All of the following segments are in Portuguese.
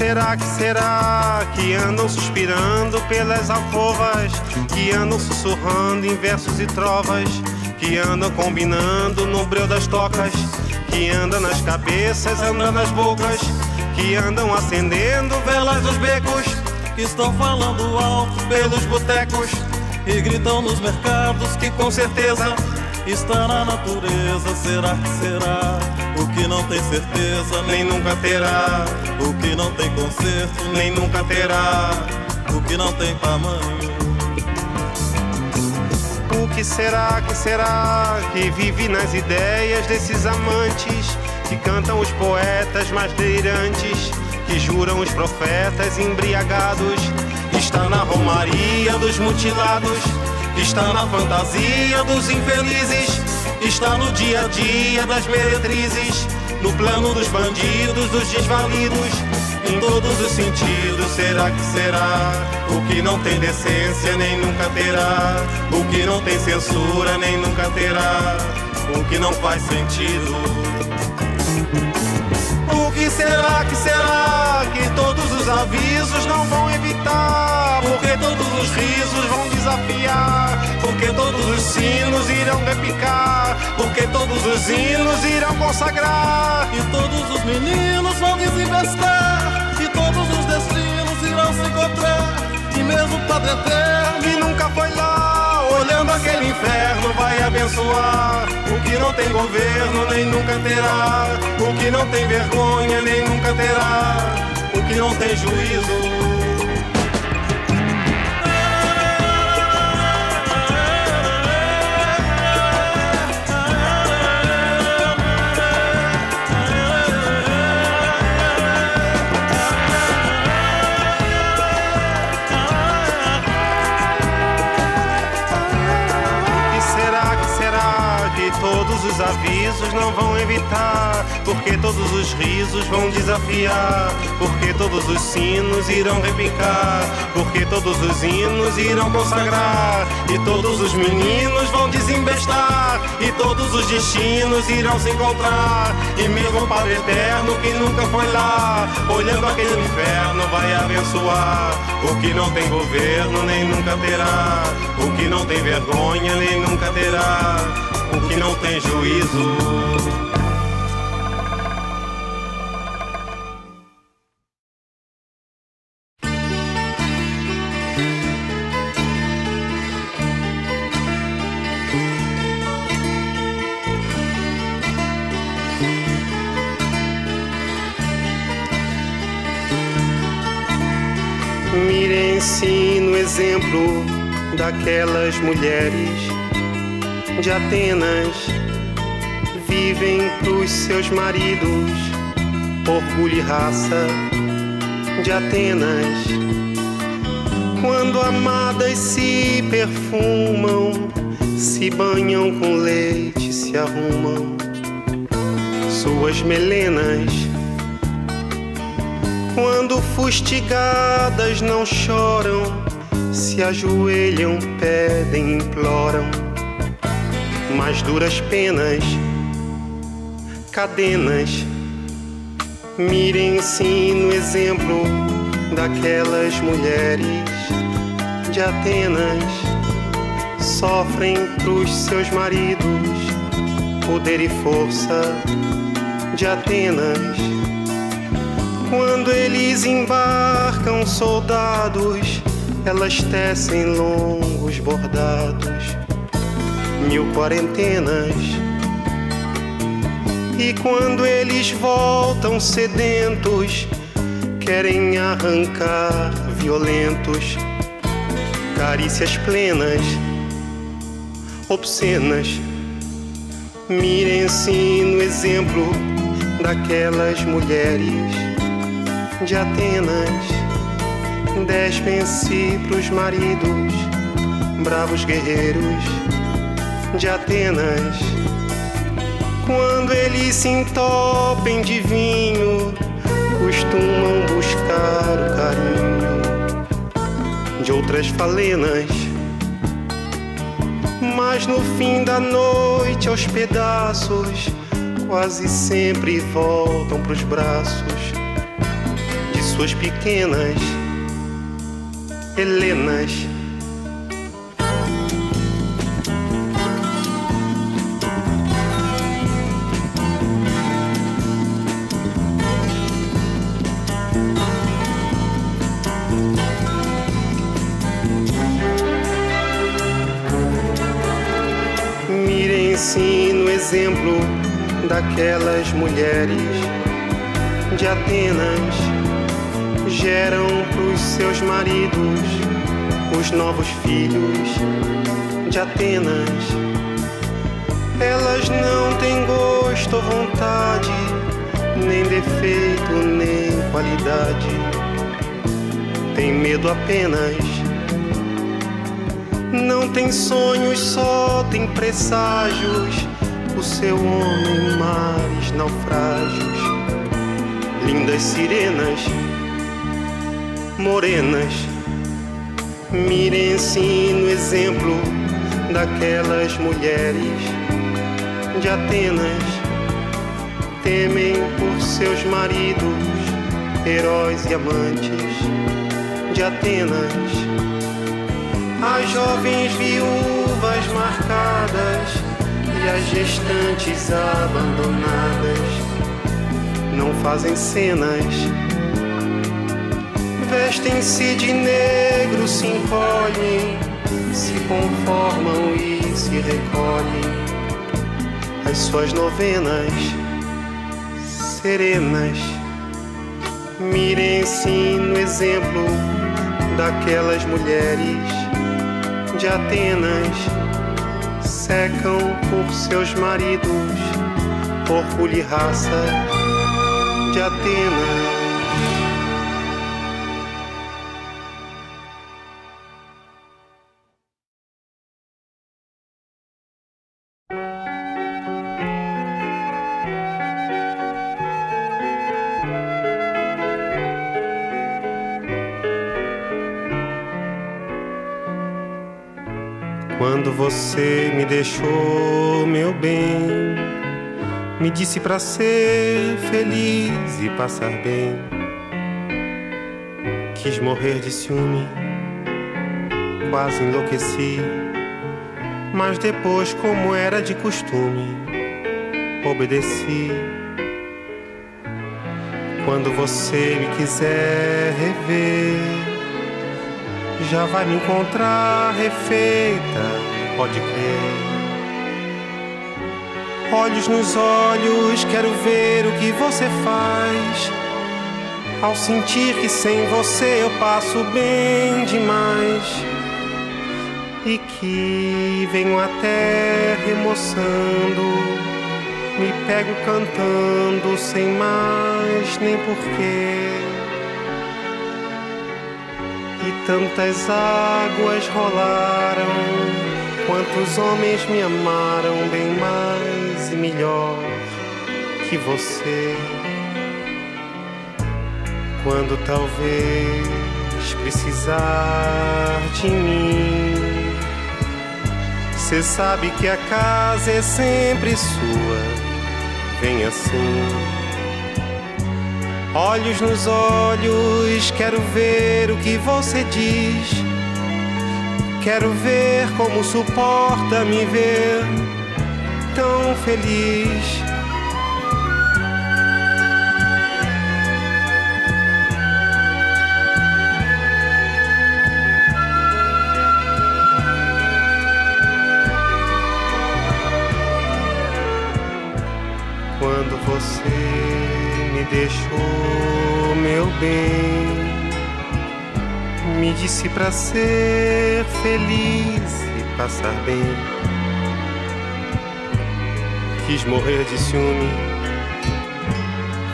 será, que será que andam suspirando pelas alcovas, que andam sussurrando em versos e trovas, que andam combinando no breu das tocas, que andam nas cabeças, andam nas bocas, que andam acendendo velas nos becos, que estão falando alto pelos botecos e gritam nos mercados que com certeza está na natureza. Será que será? Que não tem certeza nem nunca terá. O que não tem conserto nem nunca terá. O que não tem tamanho. O que será, que será que vive nas ideias desses amantes que cantam os poetas mais delirantes, que juram os profetas embriagados? Está na romaria dos mutilados Está na fantasia dos infelizes, está no dia a dia das meretrizes, no plano dos bandidos, dos desvalidos, em todos os sentidos. Será que será? O que não tem decência nem nunca terá, o que não tem censura nem nunca terá, o que não faz sentido. O que será que será que todos os avisos não vão evitar? Porque todos os risos vão desafiar? Porque todos os sinos irão repicar? Porque todos os hinos irão consagrar? E todos os meninos vão desinvestar? E todos os destinos irão se encontrar? E mesmo o Padre Eterno, que nunca foi lá, olhando aquele inferno, vai abençoar. O que não tem governo nem nunca terá. O que não tem vergonha nem nunca terá. O que não tem juízo os avisos não vão evitar, porque todos os risos vão desafiar, porque todos os sinos irão repicar, porque todos os hinos irão consagrar, e todos os meninos vão desembestar, e todos os destinos irão se encontrar, e mesmo o Padre Eterno que nunca foi lá, olhando aquele inferno vai abençoar, o que não tem governo nem nunca terá, o que não tem vergonha nem nunca terá o que não tem juízo. Mirem-se no exemplo daquelas mulheres de Atenas vivem pros seus maridos orgulho e raça de Atenas. Quando amadas se perfumam, se banham com leite, se arrumam suas melenas. Quando fustigadas não choram, se ajoelham, pedem, imploram mais duras penas, cadenas. Mirem-se no exemplo daquelas mulheres de Atenas. Sofrem pros seus maridos poder e força de Atenas. Quando eles embarcam soldados, elas tecem longos bordados mil quarentenas. E quando eles voltam sedentos, querem arrancar violentos, carícias plenas, obscenas. Mirem-se no exemplo daquelas mulheres de Atenas. Despem-se pros maridos, bravos guerreiros de Atenas. Quando eles se entopem de vinho, costumam buscar o carinho de outras falenas. Mas no fim da noite, aos pedaços, quase sempre voltam pros braços de suas pequenas Helenas. Mirem-se no exemplo daquelas mulheres de Atenas geram pros seus maridos os novos filhos de Atenas. Elas não têm gosto ou vontade, nem defeito, nem qualidade. Tem medo apenas. Não tem sonhos, só tem presságios. O seu homem, mares, naufrágios, lindas sirenas morenas. Mirem-se no exemplo daquelas mulheres de Atenas. Temem por seus maridos, heróis e amantes de Atenas. As jovens viúvas marcadas e as gestantes abandonadas não fazem cenas vestem-se de negro, se encolhem, se conformam e se recolhem. As suas novenas serenas, mirem-se no exemplo daquelas mulheres de Atenas, secam por seus maridos, orgulho e raça de Atenas. Você me deixou, meu bem, me disse para ser feliz e passar bem. Quis morrer de ciúme, quase enlouqueci. Mas depois, como era de costume, obedeci. Quando você me quiser rever já vai me encontrar refeita, pode crer. Olhos nos olhos, quero ver o que você faz. Ao sentir que sem você eu passo bem demais. E que venho até remoçando, me pego cantando sem mais nem porquê tantas águas rolaram, quantos homens me amaram bem mais e melhor que você. Quando talvez precisar de mim, cê sabe que a casa é sempre sua, vem assim Olhos nos olhos, quero ver o que você diz. Quero ver como suporta me ver tão feliz. Quando você me deixou, meu bem. Me disse para ser feliz e passar bem. Quis morrer de ciúme,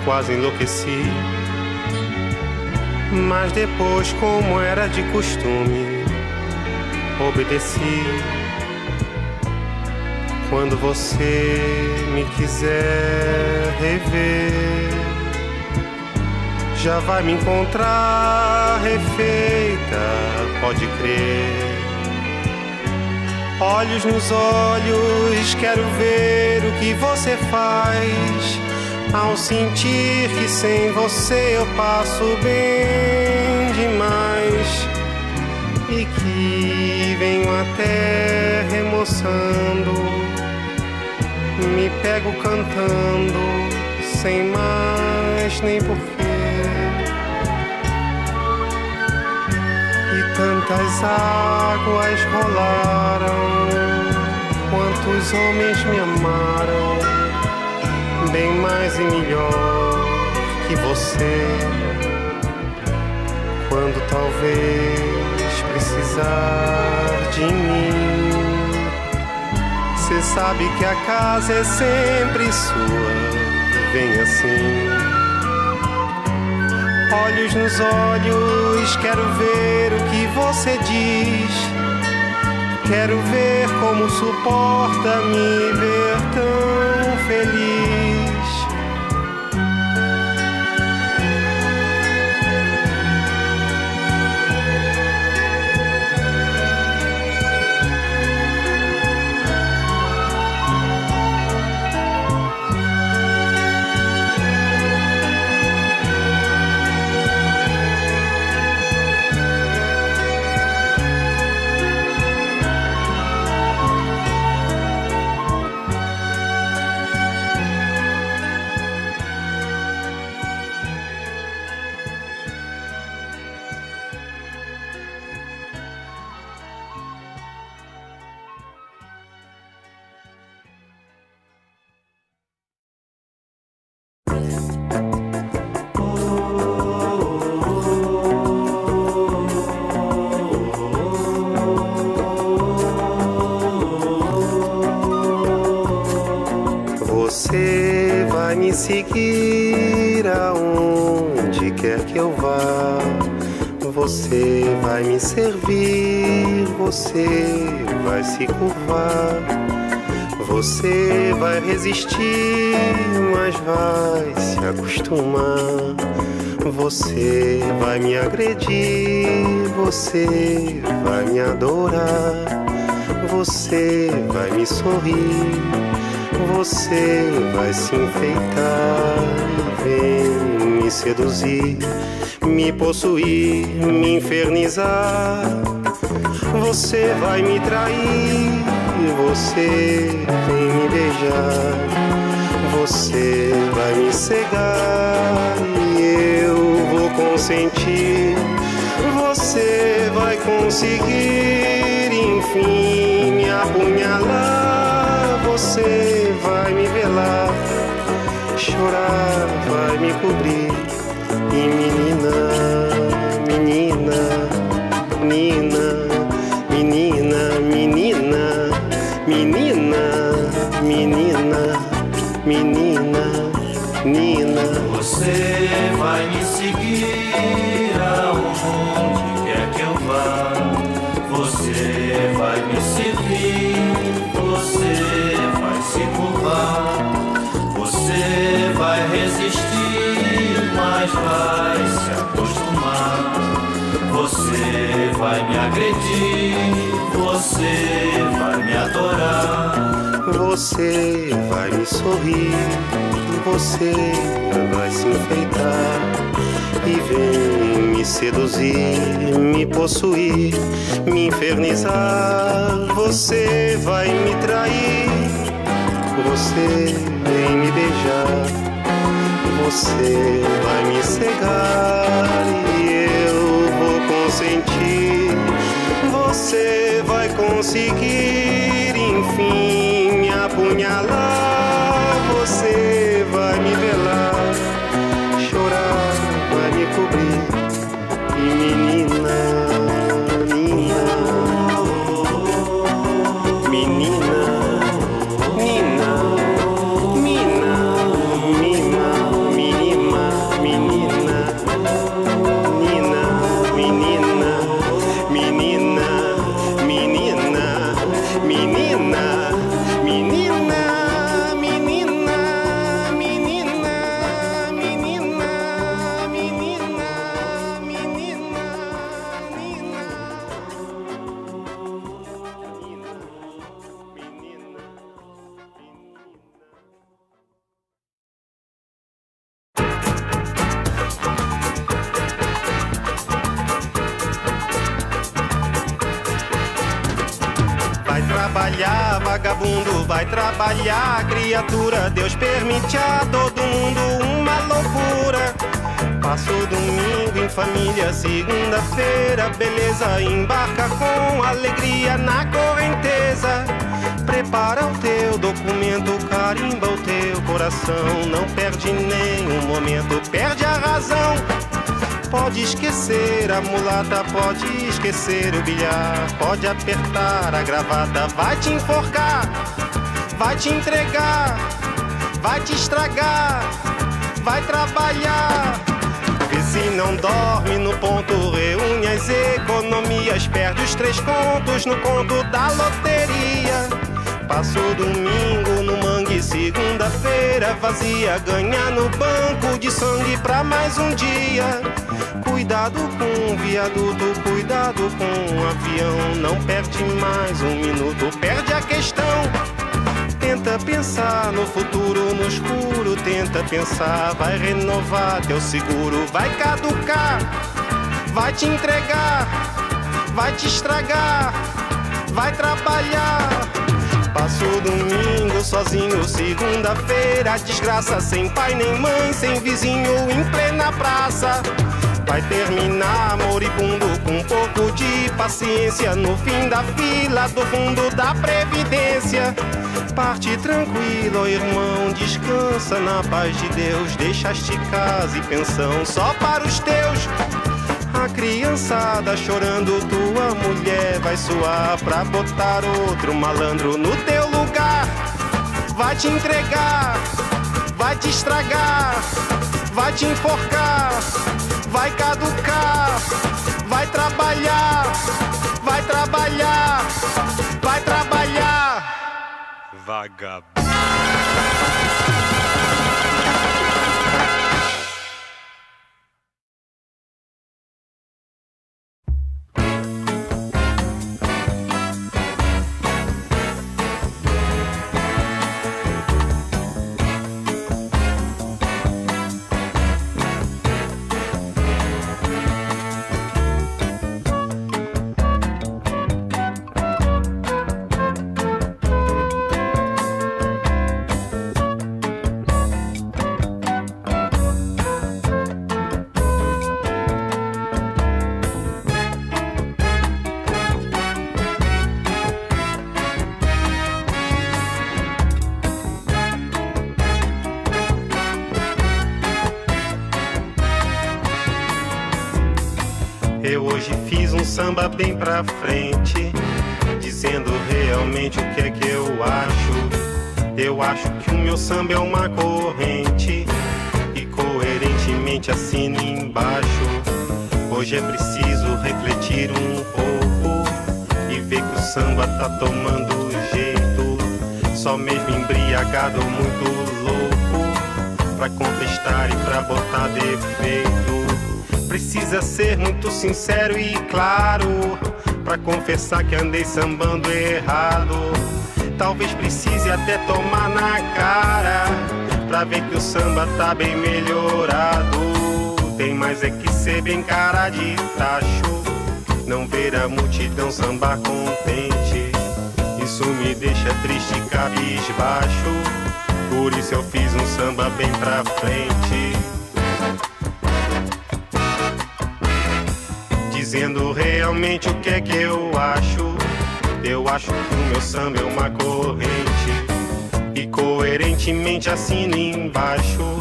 quase enlouqueci. Mas depois, como era de costume, obedeci. Quando você me quiser rever já vai me encontrar refeita, pode crer. Olhos nos olhos, quero ver o que você faz. Ao sentir que sem você eu passo bem demais e que venho até remoçando, me pego cantando sem mais nem porquê. Tantas águas rolaram, quantos homens me amaram, bem mais e melhor que você. Quando talvez precisar de mim. Cê sabe que a casa é sempre sua, vem assim. Olhos nos olhos, quero ver o que você diz. Quero ver como suporta me ver tão feliz. Seguir aonde quer que eu vá. Você vai me servir, você vai se curvar. Você vai resistir, mas vai se acostumar. Você vai me agredir, você vai me adorar. Você vai me sorrir você vai se enfeitar e vem me seduzir, me possuir, me infernizar. Você vai me trair, você vem me beijar. Você vai me cegar e eu vou consentir. Você vai conseguir, enfim, me apunhalar. Você vai me velar, chorar vai me cobrir. E menina, menina, menina, menina, menina, menina, menina, menina, menina. Você Você vai me agredir, você vai me adorar. Você vai me sorrir, você vai se enfeitar e vem me seduzir, me possuir, me infernizar. Você vai me trair, você vem me beijar, você vai me cegar vou consentir. Você vai conseguir, enfim, trabalhar, vagabundo vai trabalhar. Criatura, Deus permite a todo mundo uma loucura. Passo domingo em família, segunda-feira, beleza. Embarca com alegria na correnteza. Prepara o teu documento, carimba o teu coração. Não perde nenhum momento, perde a razão. Pode esquecer a mulata, pode esquecer o bilhar. Pode apertar a gravata, vai te enforcar, vai te entregar, vai te estragar, vai trabalhar. Se não dorme no ponto, reúne as economias, perde os três contos no conto da loteria. Passo domingo no mangue, segunda-feira vazia, ganha no banco de sangue pra mais um dia. Cuidado com o viaduto, cuidado com o avião. Não perde mais um minuto, perde a questão. Tenta pensar no futuro, no escuro. Tenta pensar, vai renovar teu seguro. Vai caducar, vai te entregar, vai te estragar, vai trabalhar. Passo domingo sozinho, segunda-feira, desgraça, sem pai nem mãe, sem vizinho, em plena praça. Vai terminar moribundo com um pouco de paciência no fim da fila do fundo da previdência. Parte tranquilo, irmão, descansa na paz de Deus. Deixaste casa e pensão só para os teus. Criançada chorando, tua mulher vai suar pra botar outro malandro no teu lugar. Vai te entregar, vai te estragar, vai te enforcar vai caducar, vai trabalhar, vai trabalhar, vai trabalhar. Vagabundo. Samba bem pra frente, dizendo realmente o que é que eu acho. Eu acho que o meu samba é uma corrente e coerentemente assino embaixo. Hoje é preciso refletir um pouco e ver que o samba tá tomando jeito. Só mesmo embriagado, muito louco, pra contestar e pra botar defeito. Precisa ser muito sincero e claro para confessar que andei sambando errado. Talvez precise até tomar na cara pra ver que o samba tá bem melhorado. Tem mais é que ser bem cara de tacho, não ver a multidão sambar contente. Isso me deixa triste, cabisbaixo. Por isso eu fiz um samba bem pra frente. Dizendo realmente o que é que eu acho. Eu acho que o meu samba é uma corrente e coerentemente assino embaixo.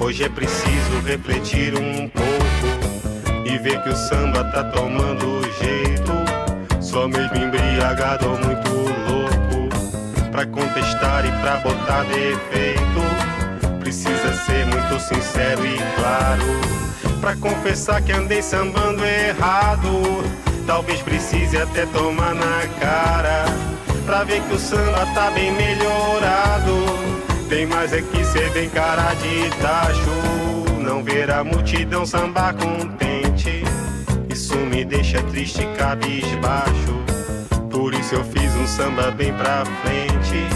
Hoje é preciso refletir um pouco e ver que o samba tá tomando jeito. Só mesmo embriagado ou muito louco pra contestar e pra botar defeito. Precisa ser muito sincero e claro pra confessar que andei sambando errado. Talvez precise até tomar na cara pra ver que o samba tá bem melhorado. Tem mais é que ser bem cara de tacho. Não ver a multidão sambar contente. Isso me deixa triste, cabisbaixo. Por isso eu fiz um samba bem pra frente.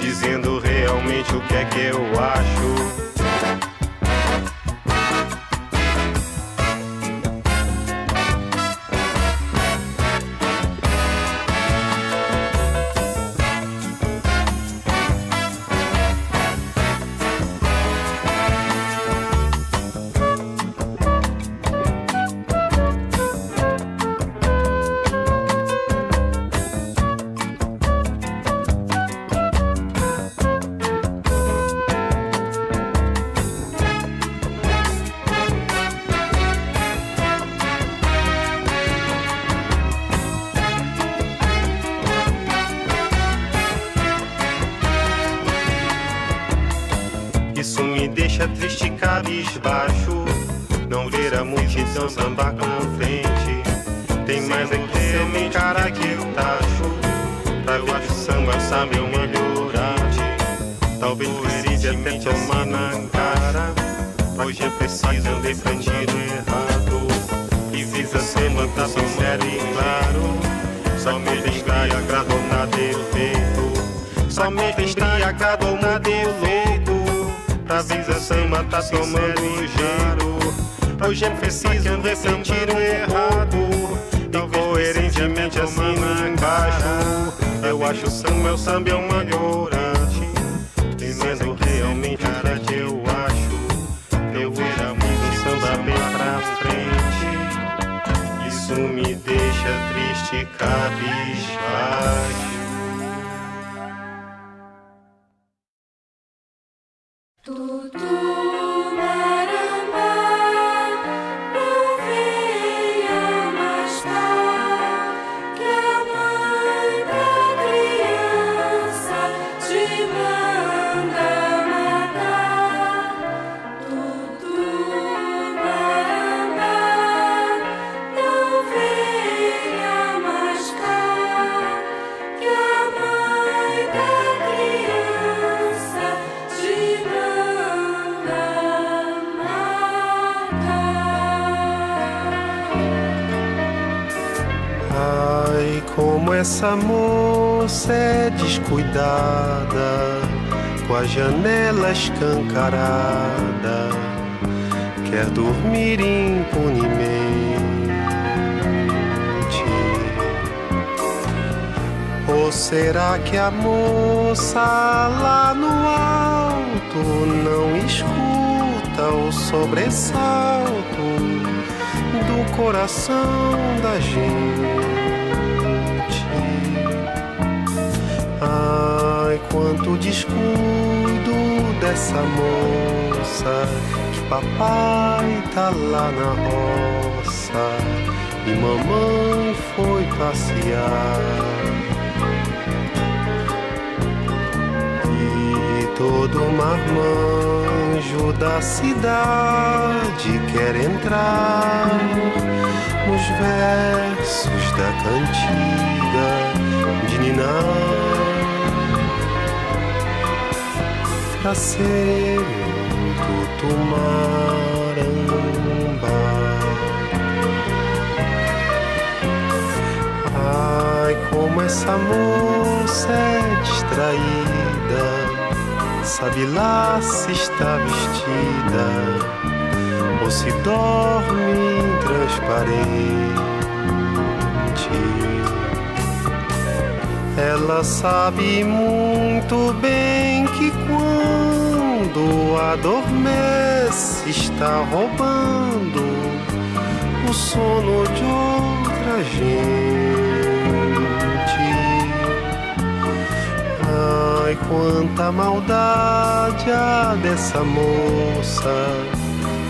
Dizendo realmente o que é que eu acho. Cabisbaixo. Não ver a multidão sambar contente. Tem mais é que ser um cara que eu tacho. Pra ver o samba sabe o melhorante. Talvez precise até tomar na cara. Hoje é preciso um defendido errado. E visa ser manter sincero e claro. Somente embriagado ou na defeito. Somente embriagado ou na defeito. Pra visa samba tá tomando giro. Hoje é preciso um defendido errado. E coerentemente assim embaixo. Eu acho o samba, o samba é o melhorante. Entendendo realmente o que eu acho. Eu era muito samba bem pra frente. Isso me escancarada, quer dormir impunemente. Ou será que a moça lá no alto não escuta o sobressalto do coração da gente? Ai, quanto descuido dessa moça Que papai tá lá na roça E mamãe foi passear. E todo marmanjo da cidade quer entrar Nos versos da cantiga de Ninar um tutumaramba. Ai, como essa moça é distraída, sabe lá se está vestida ou se dorme transparente. Ela sabe muito bem que quando adormece está roubando o sono de outra gente. Ai, quanta maldade há dessa moça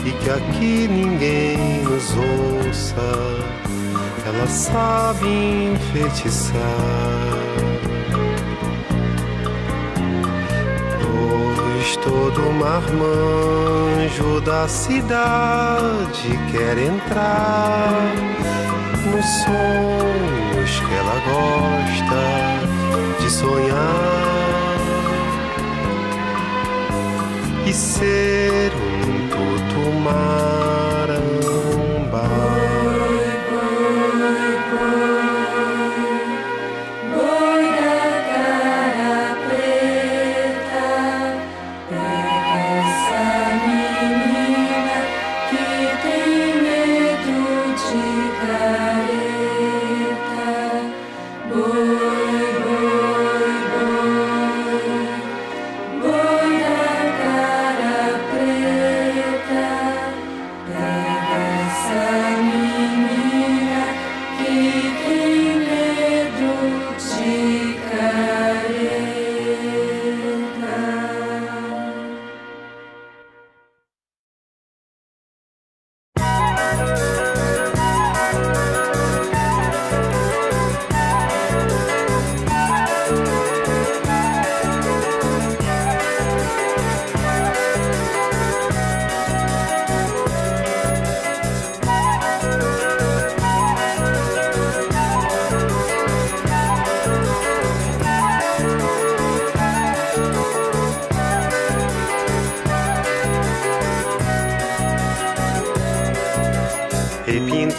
e que aqui ninguém nos ouça. Ela sabe enfeitiçar. Todo marmanjo da cidade quer entrar nos sonhos que ela gosta de sonhar e ser um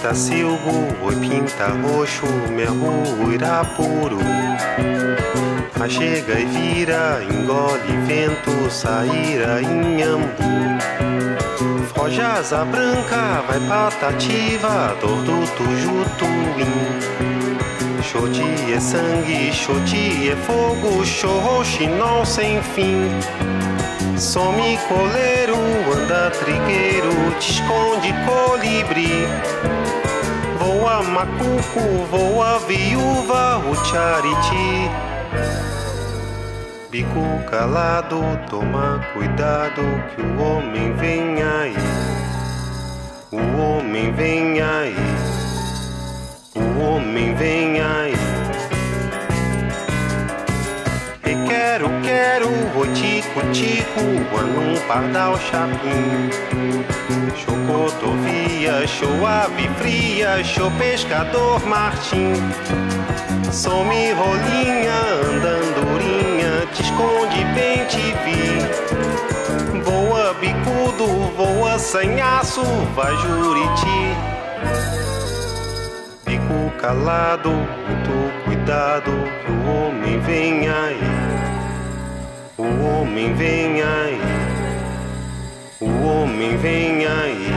pinta silgo, oi pinta roxo, mergulho irapuru. Chega e vira, engole vento, saíra inhambu. Foge asa branca, vai patativa, dor do tujutuim. Xoti é sangue, Xoti é fogo, xorroxinol sem fim. Some coleiro, anda trigueiro, te esconde colibri. Voa macuco, voa viúva, o chariti. Bico calado, toma cuidado que o homem vem aí. O homem vem aí. O homem vem aí. E quero, quero, o tico, tico, anum, pardal, chapim. Chocotovia, show ave fria, show pescador, martim. Some rolinha, andandurinha, te esconde bem te vi. Voa bicudo, voa sanhaço, vai juriti. Fico calado, muito cuidado, que o homem vem aí. O homem vem aí. O homem vem aí.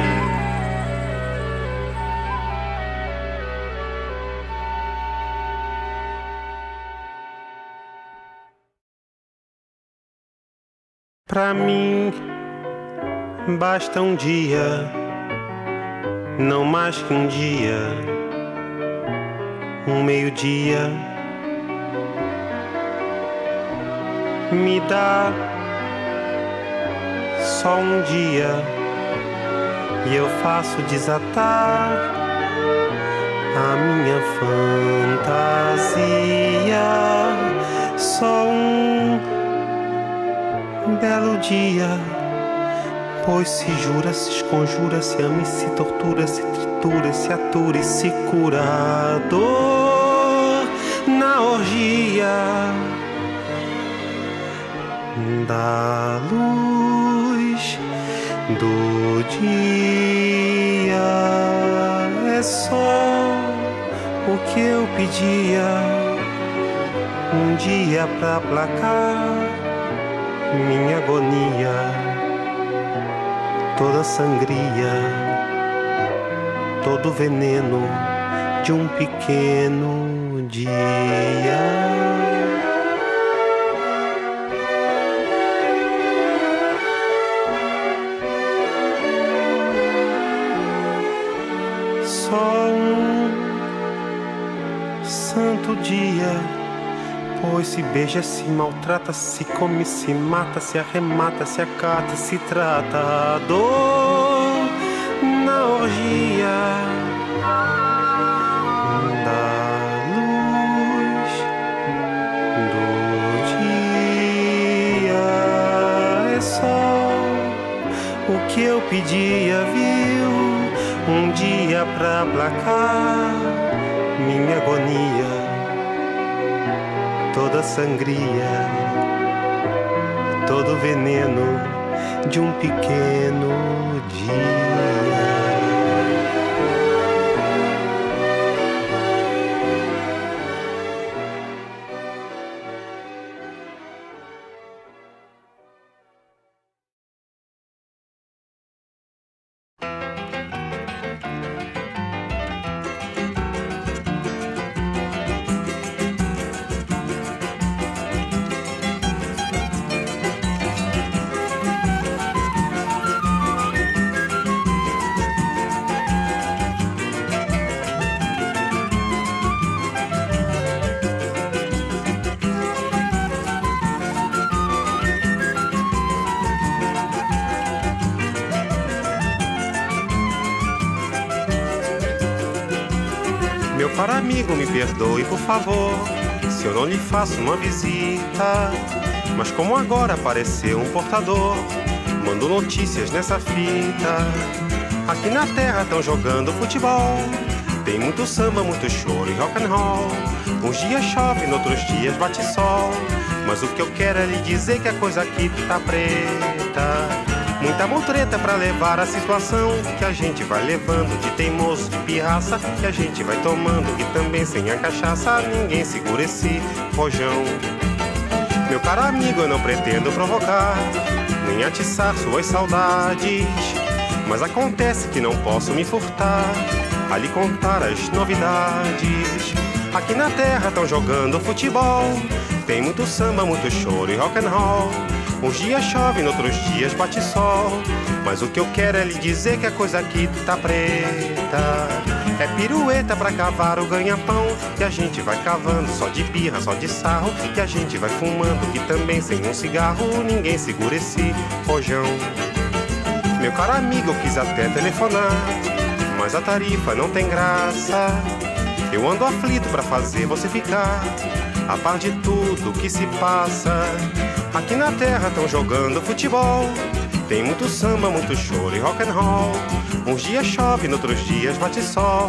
Pra mim, basta um dia, não mais que um dia, um meio-dia. Me dá só um dia e eu faço desatar a minha fantasia. Só um belo dia. Pois se jura, se esconjura, se ama e se tortura, se tritura, se atura e se cura. Dor na orgia da luz do dia. É só o que eu pedia um dia pra aplacar minha agonia, toda sangria, todo veneno de um pequeno dia. Só um santo dia. Pois se beija, se maltrata, se come, se mata, se arremata, se acata, se trata a dor na orgia pedia, viu? Um dia pra aplacar minha agonia toda sangria, todo veneno de um pequeno dia. Amigo, me perdoe, por favor, se eu não lhe faço uma visita. Mas como agora apareceu um portador, mando notícias nessa fita. Aqui na terra estão jogando futebol. Tem muito samba, muito choro e rock and roll. Uns dias chove, noutros dias bate sol. Mas o que eu quero é lhe dizer que a coisa aqui tá preta. Muita mutreta pra levar a situação que a gente vai levando de teimoso, de pirraça, que a gente vai tomando e também sem a cachaça ninguém segura esse rojão. Meu caro amigo, eu não pretendo provocar, nem atiçar suas saudades, mas acontece que não posso me furtar a lhe contar as novidades. Aqui na terra tão jogando futebol, tem muito samba, muito choro e rock and roll. Uns dias chove, noutros dias bate sol. Mas o que eu quero é lhe dizer que a coisa aqui tá preta. É pirueta pra cavar o ganha-pão. Que a gente vai cavando só de birra, só de sarro. Que a gente vai fumando, que também sem um cigarro ninguém segura esse rojão. Meu caro amigo, eu quis até telefonar. Mas a tarifa não tem graça. Eu ando aflito pra fazer você ficar a par de tudo que se passa. Aqui na terra estão jogando futebol. Tem muito samba, muito choro e rock and roll. Uns dias chove, noutros dias bate sol.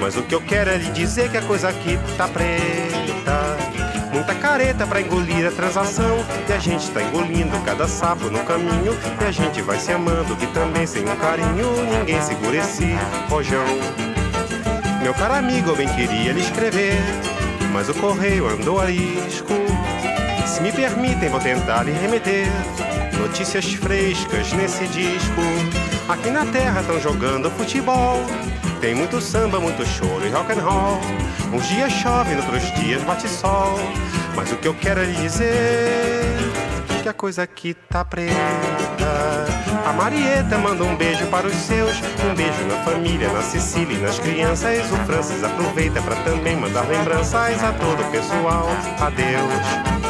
Mas o que eu quero é lhe dizer que a coisa aqui tá preta. Muita careta pra engolir a transação. E a gente tá engolindo cada sapo no caminho. E a gente vai se amando, que também sem um carinho ninguém segura esse rojão. Meu caro amigo, eu bem queria lhe escrever, mas o correio andou a risco. Me permitem, vou tentar lhe remeter notícias frescas nesse disco. Aqui na terra estão jogando futebol. Tem muito samba, muito choro e rock and roll. Uns dias chove, outros dias bate sol. Mas o que eu quero é lhe dizer que a coisa aqui tá preta. A Marieta manda um beijo para os seus, um beijo na família, na Sicília e nas crianças. O Francis aproveita para também mandar lembranças a todo o pessoal. Adeus.